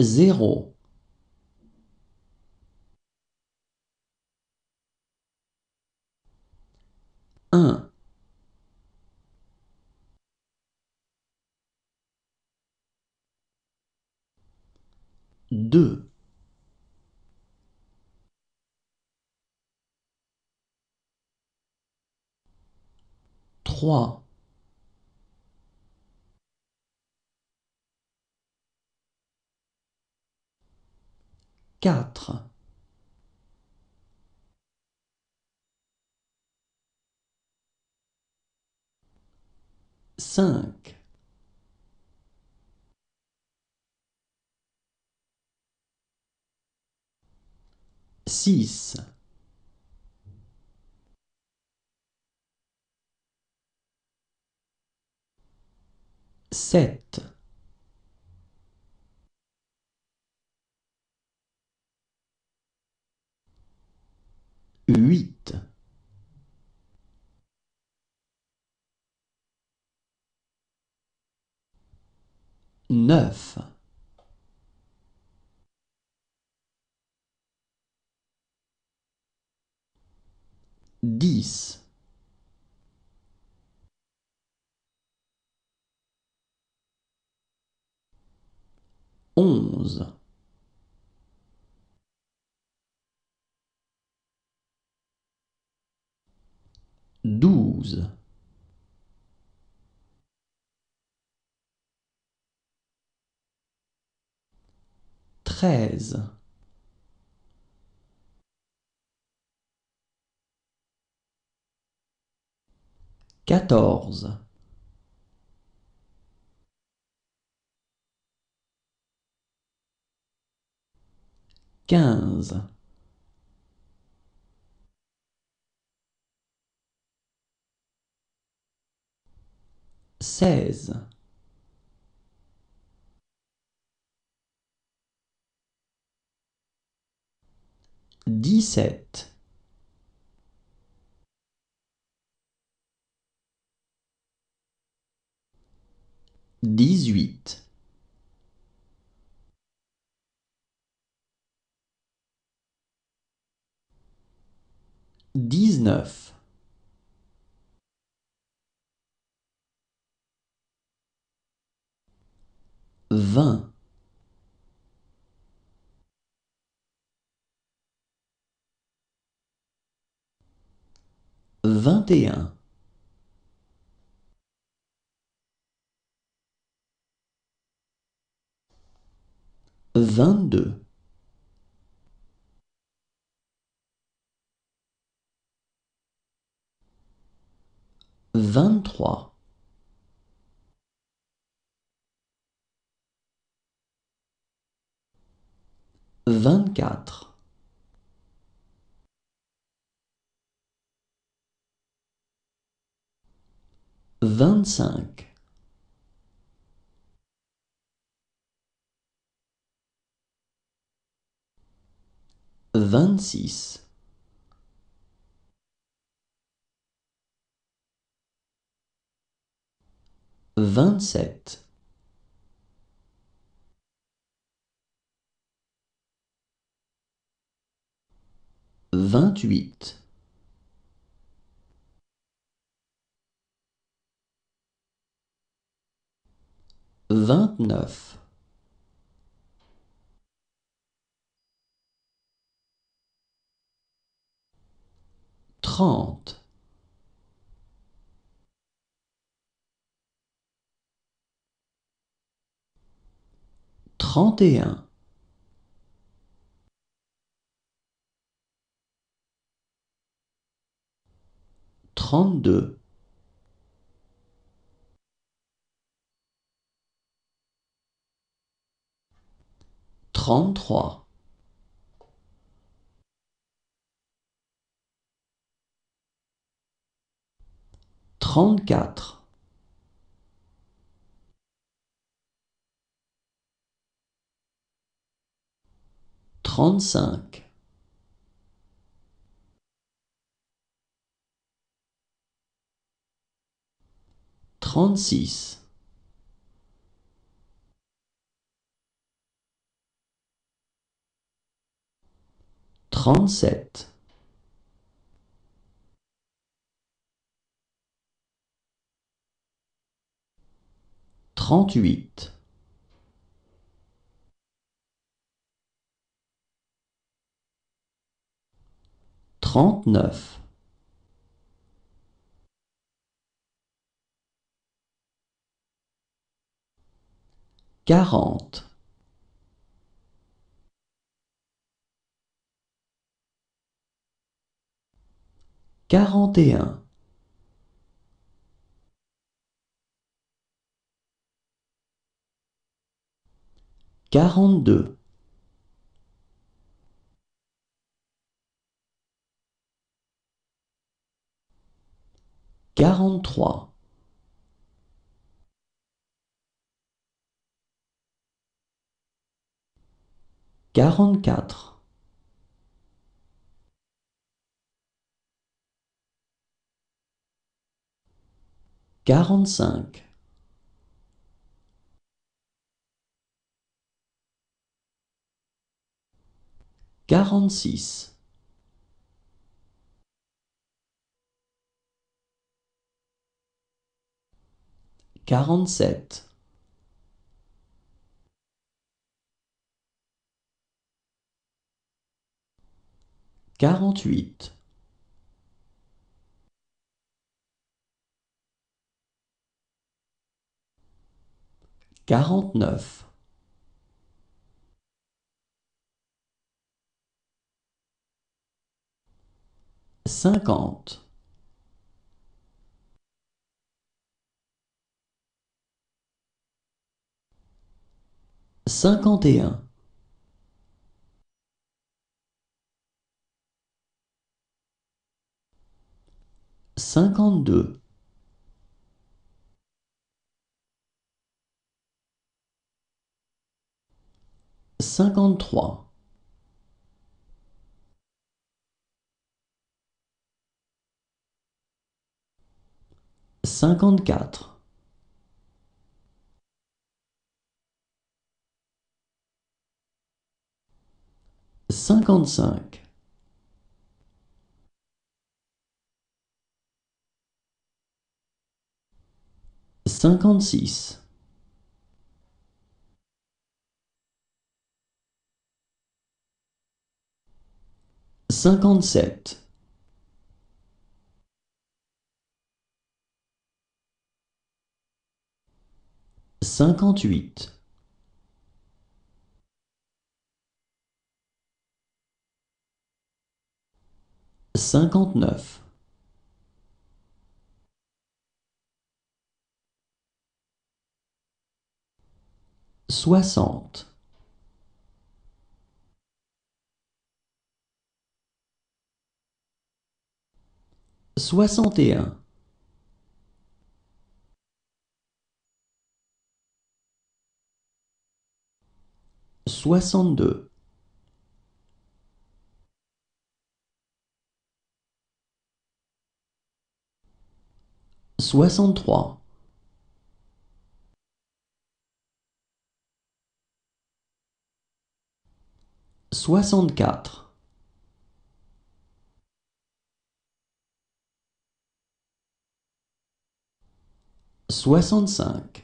zéro. Un. Deux. Trois quatre. Cinq. Six. Sept neuf. Dix. Onze. Douze treize. quatorze. quinze. seize dix-sept. dix-huit. dix-neuf. vingt vingt et un. vingt-deux. vingt-trois. vingt-quatre vingt-cinq. vingt-six. vingt-sept. vingt-huit vingt-neuf. trente. trente et un. trente-deux trente-trois. trente-quatre. trente-cinq. trente-six trente-sept, trente-huit, trente-neuf, quarante, quarante et un, quarante-deux, quarante-trois, quarante-quatre, quarante-cinq, quarante-six, quarante-sept, quarante-huit, quarante-neuf, cinquante, cinquante et un, cinquante-deux, cinquante-trois, cinquante-quatre, cinquante-cinq, cinquante-six, cinquante-sept, cinquante-huit, cinquante-neuf, soixante, soixante et un, soixante-deux, soixante-trois, soixante-quatre, soixante-cinq,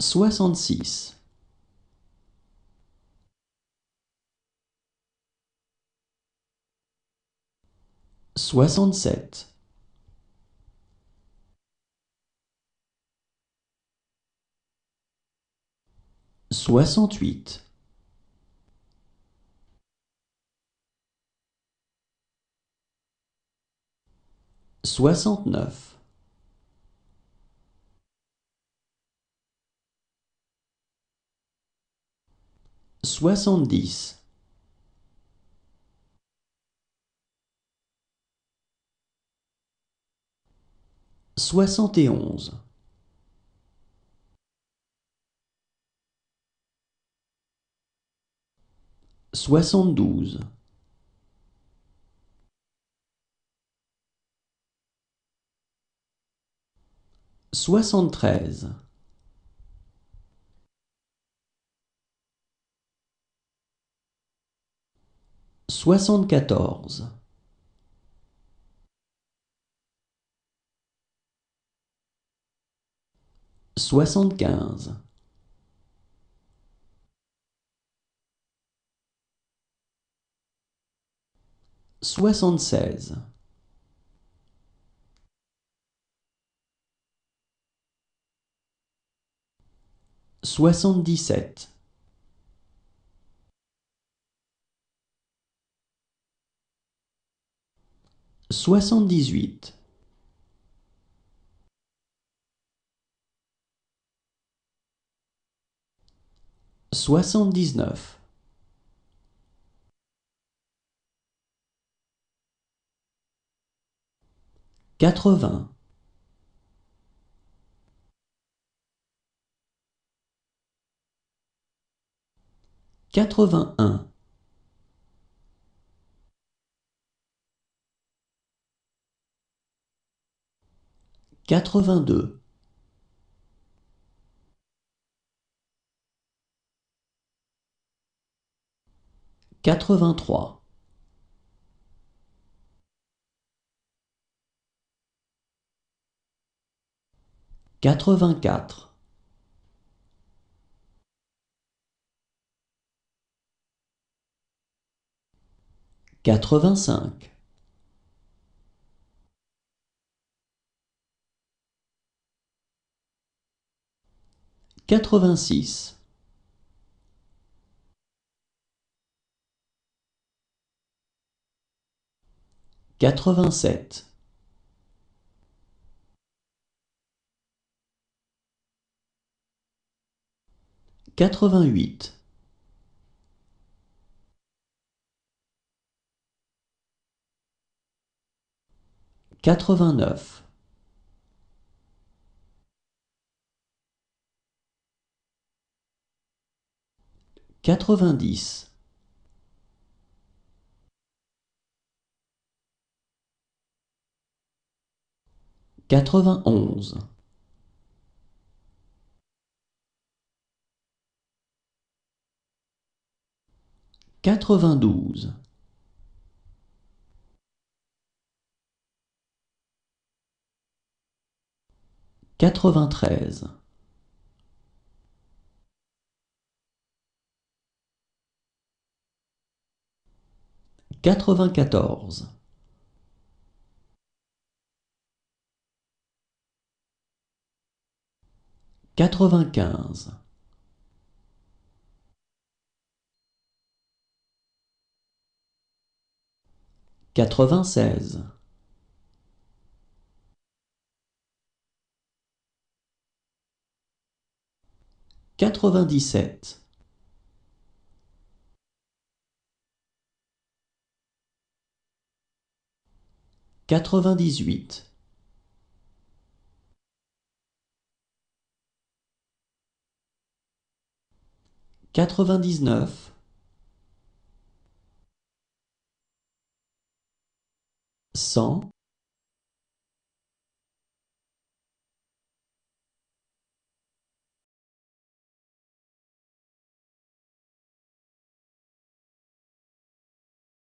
soixante-six, soixante-sept, soixante-huit, soixante-neuf, soixante-dix, soixante et onze, soixante-douze, soixante-treize. soixante-quatorze. soixante-quinze. soixante-seize. Soixante-dix-sept, soixante-dix-huit, soixante-dix-neuf, quatre-vingts, quatre-vingt-un, quatre-vingt-deux, quatre-vingt-trois, quatre-vingt-quatre, quatre-vingt-cinq, quatre-vingt-six, quatre-vingt-sept, quatre-vingt-huit, quatre-vingt-neuf, quatre-vingt-dix, quatre-vingt-onze, quatre-vingt-douze, quatre-vingt-treize, quatre-vingt-quatorze, quatre-vingt-quinze, quatre-vingt-seize, quatre-vingt-dix-sept, quatre-vingt-dix-huit, quatre-vingt-dix-neuf, cent,